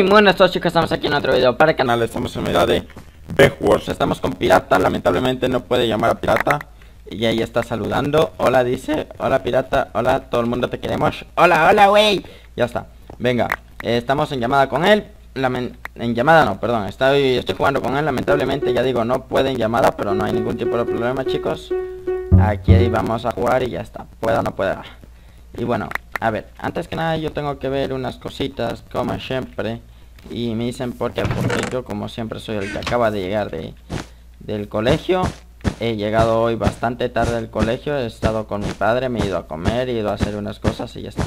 Hey, buenas todos chicos, estamos aquí en otro video para el canal, estamos en medio de Wars estamos con Pirata, lamentablemente no puede llamar a Pirata. Y ahí está saludando, hola dice, hola Pirata, hola, todo el mundo te queremos. Hola, hola wey, ya está, venga, eh, estamos en llamada con él. En llamada no, perdón, estoy, estoy jugando con él, lamentablemente. Ya digo, no puede en llamada Pero no hay ningún tipo de problema chicos. Aquí vamos a jugar y ya está, pueda o no pueda. Y bueno, a ver, antes que nada yo tengo que ver unas cositas como siempre Y me dicen por qué, porque yo como siempre soy el que acaba de llegar de, del colegio. He llegado hoy bastante tarde del colegio, he estado con mi padre, me he ido a comer, he ido a hacer unas cosas y ya está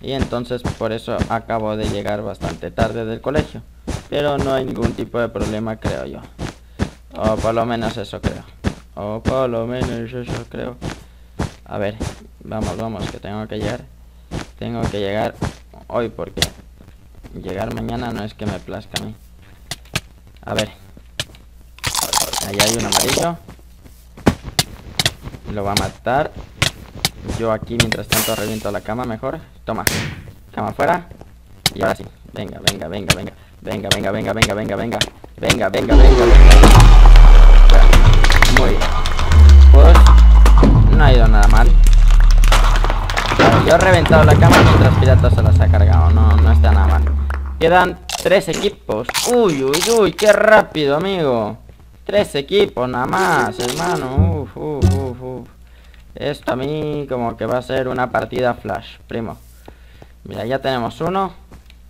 Y entonces por eso acabo de llegar bastante tarde del colegio. Pero no hay ningún tipo de problema creo yo. O por lo menos eso creo. O por lo menos eso creo. A ver, vamos, vamos, que tengo que llegar. Tengo que llegar hoy porque llegar mañana no es que me plazca a mí. A ver. Allá hay un amarillo. Lo va a matar. Yo aquí mientras tanto reviento la cama mejor. Toma. Cama afuera. Y ahora sí. Venga, venga, venga, venga. Venga, venga, venga, venga, venga, venga. Venga, venga, venga, venga. Muy bien. Pues no ha ido nada mal. Yo he reventado la cama mientras Pirata se las ha cargado. No, no está nada mal. Quedan tres equipos. Uy, uy, uy, qué rápido, amigo. Tres equipos nada más, hermano. Uf, uf, uf, uf. Esto a mí como que va a ser una partida flash, primo. Mira, ya tenemos uno.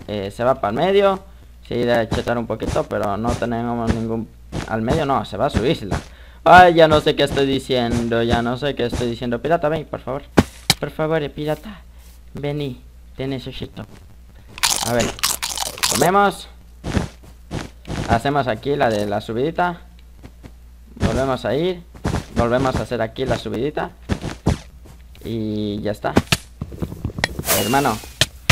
Eh, se va para el medio. Irá a chetar un poquito, pero no tenemos ningún... Al medio no, se va a su isla. Ay, ya no sé qué estoy diciendo, ya no sé qué estoy diciendo. Pirata, ven, por favor. Por favor, pirata. Vení, te necesito. A ver. Comemos. Hacemos aquí la de la subidita. Volvemos a ir. Volvemos a hacer aquí la subidita. Y ya está. hermano.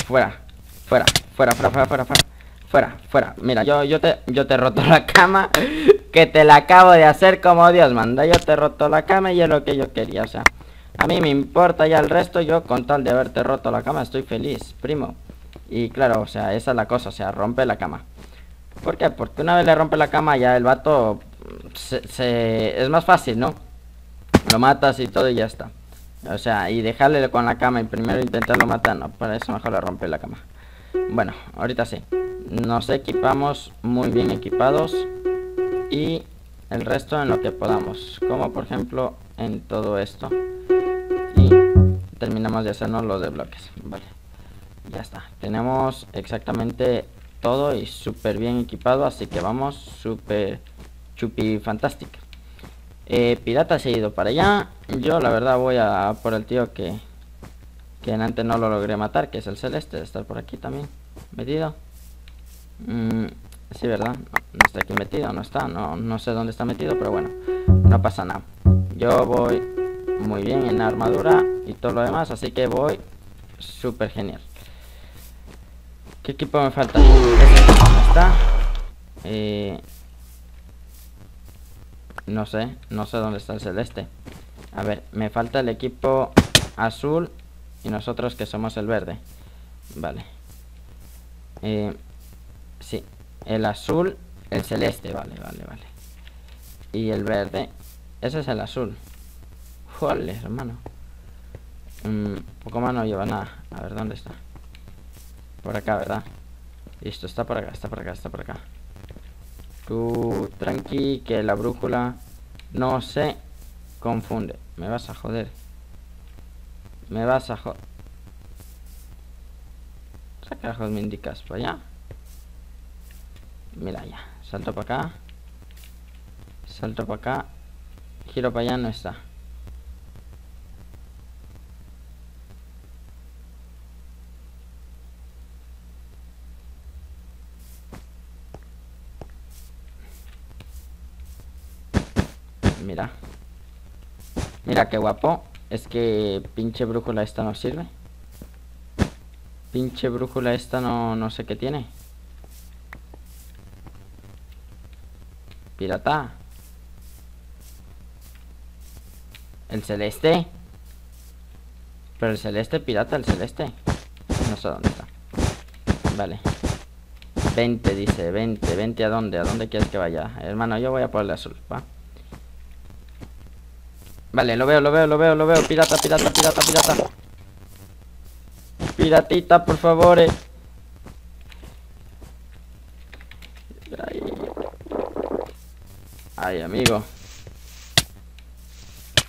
Fuera. Fuera. Fuera, fuera, fuera, fuera, fuera. Fuera, fuera. Mira, yo, yo te, yo te roto la cama. Que te la acabo de hacer como Dios manda. Yo te roto la cama y es lo que yo quería, o sea. A mí me importa ya el resto, yo con tal de haberte roto la cama estoy feliz, primo. Y claro, o sea, esa es la cosa, o sea, rompe la cama. ¿Por qué? Porque una vez le rompe la cama ya el vato se, es más fácil, ¿no? Lo matas y todo y ya está. O sea, y dejarle con la cama y primero intentarlo matar, no, para eso mejor le rompe la cama. Bueno, ahorita sí. Nos equipamos muy bien equipados y el resto en lo que podamos. Como por ejemplo en todo esto terminamos de hacernos los de bloques vale ya está. Tenemos exactamente todo y súper bien equipado así que vamos súper chupi fantástica eh, pirata se ha ido para allá. Yo la verdad voy a por el tío que que antes no lo logré matar que es el celeste estar por aquí también metido. Mm, sí verdad no, está aquí metido no está no, no sé dónde está metido pero bueno no pasa nada. Yo voy muy bien en armadura y todo lo demás, así que voy súper genial. ¿Qué equipo me falta? Este está. Eh, no sé, no sé dónde está el celeste. A ver, me falta el equipo azul y nosotros que somos el verde. Vale. Eh, sí, el azul, el celeste, vale, vale, vale. Y el verde, ese es el azul. Joder, hermano. Mm, poco más no lleva nada. A ver, ¿dónde está? Por acá, ¿verdad? Listo, está por acá, está por acá, está por acá. Tú, tranqui, que la brújula no se confunde. Me vas a joder. Me vas a joder. ¿Qué carajos me indicas? ¿Para allá? Mira ya. Salto para acá. Salto para acá. Giro para allá, no está. mira. Mira qué guapo. Es que pinche brújula esta no sirve. Pinche brújula esta no, no sé qué tiene. Pirata. El celeste. Pero el celeste, pirata, el celeste. No sé dónde está. Vale. 20, dice, 20, 20 a dónde, a dónde quieres que vaya. Hermano, yo voy a por el azul, va. Vale, lo veo, lo veo, lo veo, lo veo. Pirata, pirata, pirata, pirata. Piratita, por favor. Eh. Ay. ay, amigo.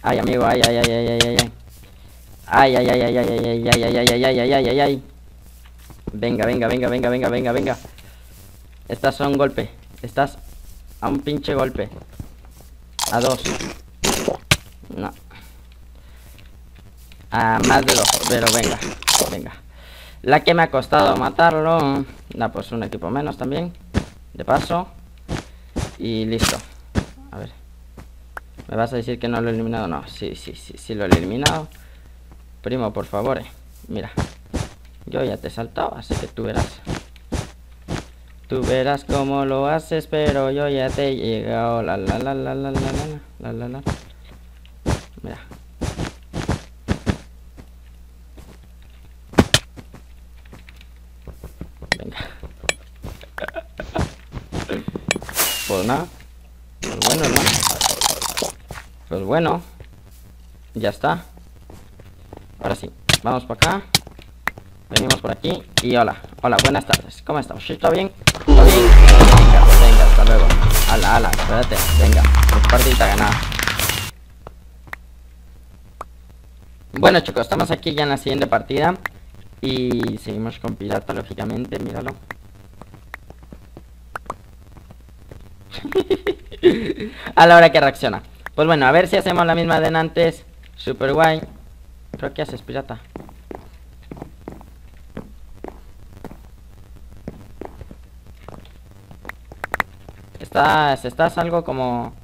Ay, amigo, ay, ay, ay, ay, ay, ay. Ay, ay, ay, ay, ay, ay, ay, ay, ay, ay, ay, ay, ay, ay. Venga, venga, venga, venga, venga, venga, venga. Estás a un golpe. Estás a un pinche golpe. A dos. No. A más de dos. Pero venga, venga. La que me ha costado matarlo. Da pues un equipo menos también. De paso. Y listo. A ver. ¿Me vas a decir que no lo he eliminado? No, sí, sí, sí, sí lo he eliminado. Primo, por favor. Eh. Mira. Yo ya te he saltado, así que tú verás. Tú verás cómo lo haces, pero yo ya te he llegado. La la la la la la la la la la. Mira. Venga. Pues nada. Pues bueno, hermano. Pues bueno. Ya está. Ahora sí. Vamos para acá. Venimos por aquí y hola, hola, buenas tardes. ¿Cómo estamos? ¿Todo bien? ¿Todo bien? Venga, venga, hasta luego. Ala, ala, espérate, venga. Partida ganada. Bueno chicos, estamos aquí ya en la siguiente partida. Y seguimos con pirata, lógicamente, míralo. A la hora que reacciona. Pues bueno, a ver si hacemos la misma de antes. Super guay. Creo que haces pirata. Estás, estás algo como...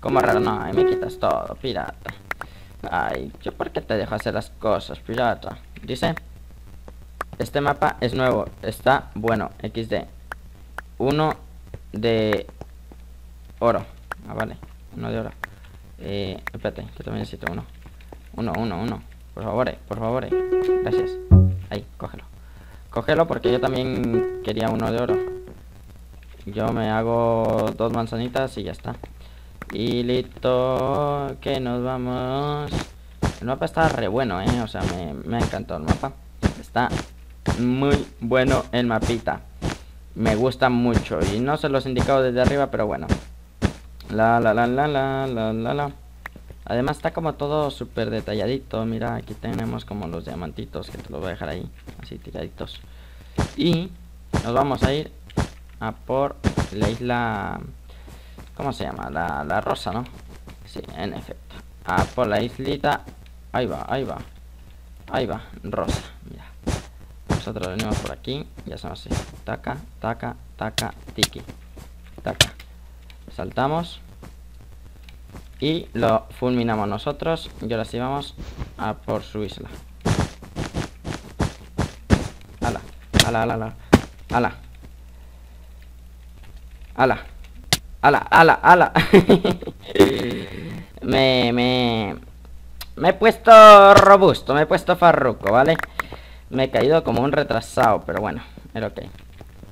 Como raro, no, ahí me quitas todo, pirata Ay, ¿yo por qué te dejo hacer las cosas, pirata? Dice Este mapa es nuevo, está bueno, XD Uno de oro Ah, vale, uno de oro. Eh, espérate, que también necesito uno. Uno, uno, uno. Por favor, eh, por favor, eh. Gracias. Ahí, cógelo. Cógelo porque yo también quería uno de oro. Yo me hago dos manzanitas y ya está. Y listo, que nos vamos. El mapa está re bueno, eh. O sea, me, me ha encantado el mapa. Está muy bueno el mapita. Me gusta mucho. Y no se los he indicado desde arriba, pero bueno. La la la la la la la la. Además está como todo súper detalladito. Mira, aquí tenemos como los diamantitos que te los voy a dejar ahí. Así tiraditos. Y nos vamos a ir a por la isla... ¿Cómo se llama? La, la rosa, ¿no? Sí, en efecto. A por la islita... Ahí va, ahí va. Ahí va, rosa. Mira. Nosotros venimos por aquí. Ya son así. Taca, taca, taca, tiki. Taca. Saltamos. Y lo fulminamos nosotros. Y ahora sí vamos a por su isla. Ala, ala, ala, ala. Ala. Ala. Ala, ala, ala. me, me... Me he puesto robusto, me he puesto farruco, ¿vale? Me he caído como un retrasado, pero bueno, es lo que hay.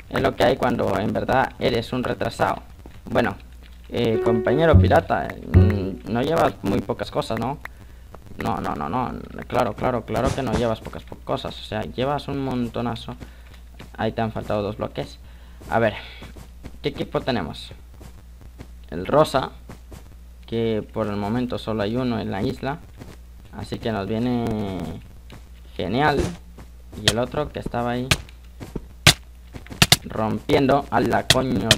Es lo que hay cuando en verdad eres un retrasado. Bueno, eh, compañero pirata, mm, no llevas muy pocas cosas, ¿no? No, no, no, no. Claro, claro, claro que no llevas pocas cosas. O sea, llevas un montonazo. Ahí te han faltado dos bloques. A ver, ¿Qué equipo tenemos? El rosa, que por el momento solo hay uno en la isla. Así que nos viene genial. Y el otro que estaba ahí rompiendo a la coño.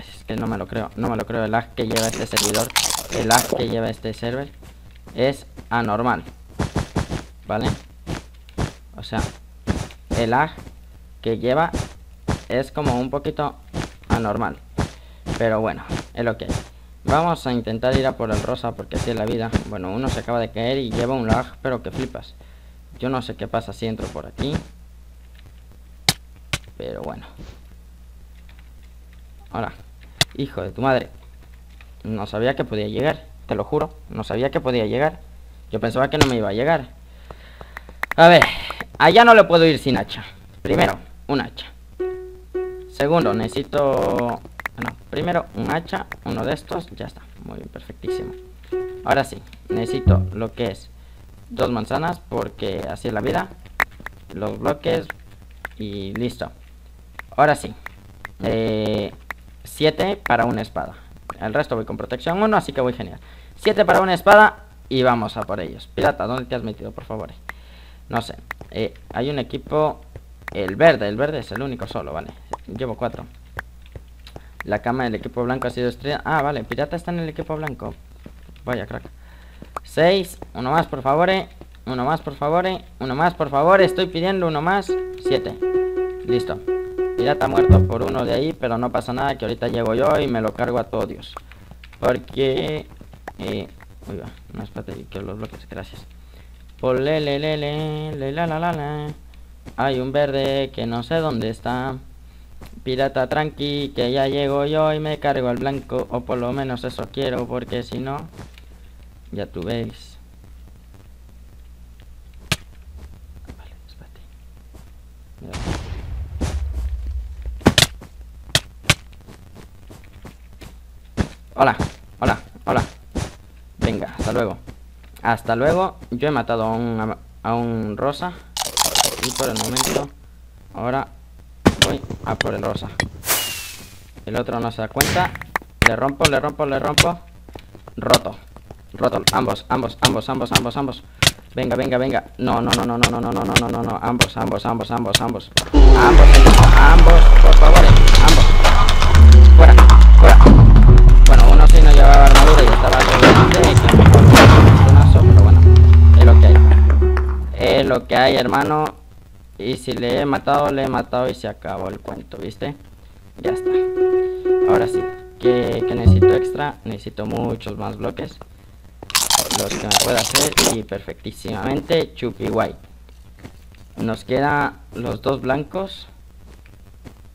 Es que no me lo creo, no me lo creo. El lag que lleva este servidor, el lag que lleva este server es anormal. ¿Vale? O sea, el lag que lleva es como un poquito normal Pero bueno, que hay. Vamos a intentar ir a por el rosa porque así es la vida. Bueno, uno se acaba de caer y lleva un lag, pero que flipas. Yo no sé qué pasa si entro por aquí. Pero bueno. Ahora, hijo de tu madre. No sabía que podía llegar, te lo juro. No sabía que podía llegar. Yo pensaba que no me iba a llegar. A ver, allá no le puedo ir sin hacha. Primero, un hacha. Segundo, necesito... Primero un hacha, uno de estos, ya está. Muy bien, perfectísimo. Ahora sí, necesito lo que es dos manzanas porque así es la vida. Los bloques y listo. Ahora sí. Eh, siete para una espada. El resto voy con protección 1, así que voy genial. 7 para una espada y vamos a por ellos. Pirata, ¿dónde te has metido, por favor? No sé. Eh, hay un equipo... El verde, el verde es el único solo, vale. Llevo 4. La cama del equipo blanco ha sido estrella. Ah, vale, pirata está en el equipo blanco. Vaya, crack. 6. Uno más, por favor. Uno más, por favor. Uno más, por favor. Estoy pidiendo uno más. 7. Listo. Pirata muerto por uno de ahí, pero no pasa nada, que ahorita llego yo y me lo cargo a todo Dios. Porque... Eh, uy, va, no, espérate, que los bloques, gracias. Por le, la, la. Hay un verde que no sé dónde está. Pirata tranqui, que ya llego yo y me cargo al blanco. O por lo menos eso quiero, porque si no... Ya tú veis. Hola, hola, hola. Venga, hasta luego. Hasta luego. Yo he matado a un, a un rosa. Y por el momento, ahora a por el rosa. El otro no se da cuenta. Le rompo, le rompo, le rompo. Roto. Roto. Ambos, ambos, ambos, ambos, ambos, ambos. Venga, venga, venga. No, no, no, no, no, no, no, no, no, no, no, no. Ambos, ambos, ambos, ambos, ambos. Ambos, ambos, por favor. Ambos. Fuera, fuera. Bueno, uno sí no llevaba armadura y estaba grande, pero bueno, es lo que hay. Es lo que hay, hermano. Y si le he matado, le he matado y se acabó el cuento, ¿viste? Ya está. Ahora sí, ¿qué, necesito extra? Necesito muchos más bloques. Los que me pueda hacer y perfectísimamente chupi guay. Nos queda los dos blancos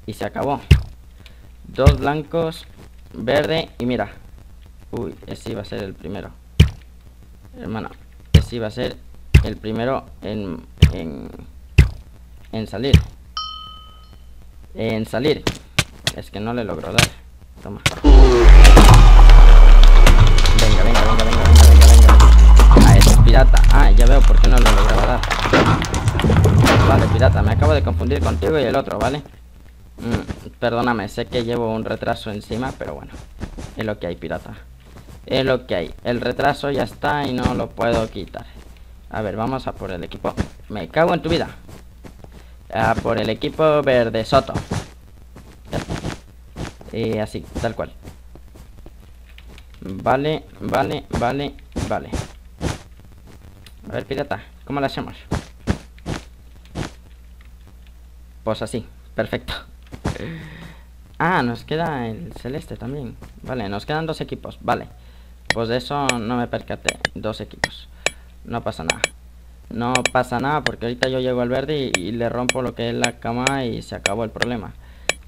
y se acabó. Dos blancos Verde y mira. Uy, ese iba a ser el primero. Hermano, ese iba a ser el primero en, en, en salir. En salir. Es que no le logro dar. Toma. Venga, venga, venga, venga, venga, venga, venga. Ah, ese es pirata. Ah, ya veo por qué no le lograba dar. Vale, pirata, me acabo de confundir contigo y el otro, ¿vale? Mm, perdóname, sé que llevo un retraso encima, pero bueno. Es lo que hay, pirata. Es lo que hay. El retraso ya está y no lo puedo quitar. A ver, vamos a por el equipo. Me cago en tu vida. A por el equipo verde soto. Y así, tal cual. Vale, vale, vale, vale. A ver, pirata, ¿cómo lo hacemos? Pues así, perfecto. Ah, nos queda el celeste también. Vale, nos quedan dos equipos. Vale. Pues de eso no me percaté. Dos equipos. No pasa nada. No pasa nada porque ahorita yo llego al verde y, le rompo lo que es la cama y se acabó el problema.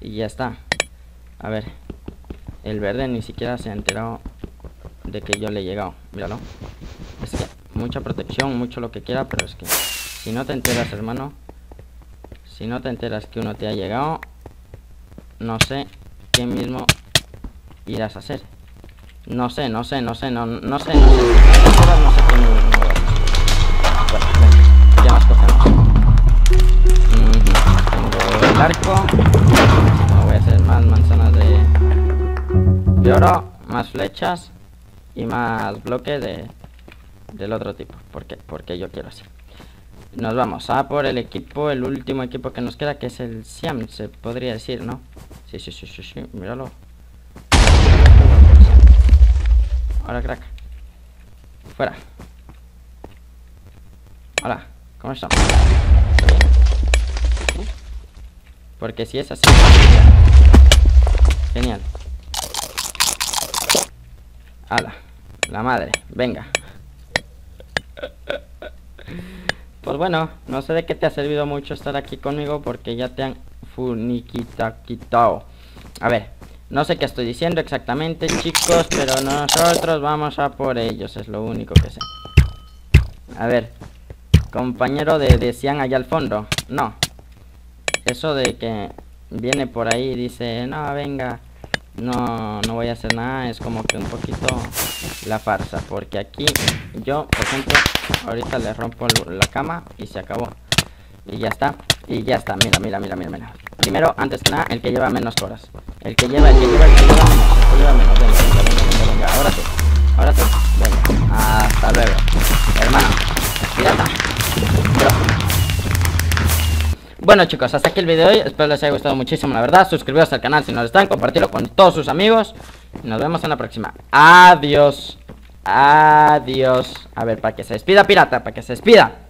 Y ya está. A ver. El verde ni siquiera se ha enterado de que yo le he llegado. Míralo. Es que mucha protección, mucho lo que quiera, pero es que si no te enteras, hermano. Si no te enteras que uno te ha llegado, no sé qué mismo irás a hacer. No sé, no sé, no sé, no, no sé, no sé. No sé qué mismo Bueno, más cogemos. tengo el arco. voy a hacer más manzanas de, oro, más flechas y más bloques de, del otro tipo. Porque, porque yo quiero así. Nos vamos a por el equipo, el último equipo que nos queda, que es el Siam, se podría decir, ¿no? Sí, sí, sí, sí, sí, míralo. Ahora, crack. Fuera. Hola, ¿cómo estamos? Porque si es así... Genial. Hala, la madre, venga. Pues bueno, no sé de qué te ha servido mucho estar aquí conmigo porque ya te han funiquita quitado. A ver, no sé qué estoy diciendo exactamente, chicos, pero nosotros vamos a por ellos, es lo único que sé. A ver, compañero de, de allá al fondo. No. Eso de que viene por ahí y dice, no, venga, no, no voy a hacer nada, es como que un poquito la farsa, porque aquí yo, por ejemplo, ahorita le rompo la cama y se acabó. Y ya está, y ya está, mira, mira, mira, mira, mira. Primero, antes que nada, el que lleva menos horas. El que lleva, el que lleva, el que lleva menos, el que lleva menos, venga, venga, venga, venga, ahora tú, ahora tú, venga, hasta luego, hermano, pirata, Bueno chicos, hasta aquí el video de hoy, espero les haya gustado muchísimo la verdad, suscribiros al canal si no lo están, compartirlo con todos sus amigos, nos vemos en la próxima, adiós, adiós, a ver, para que se despida pirata, para que se despida.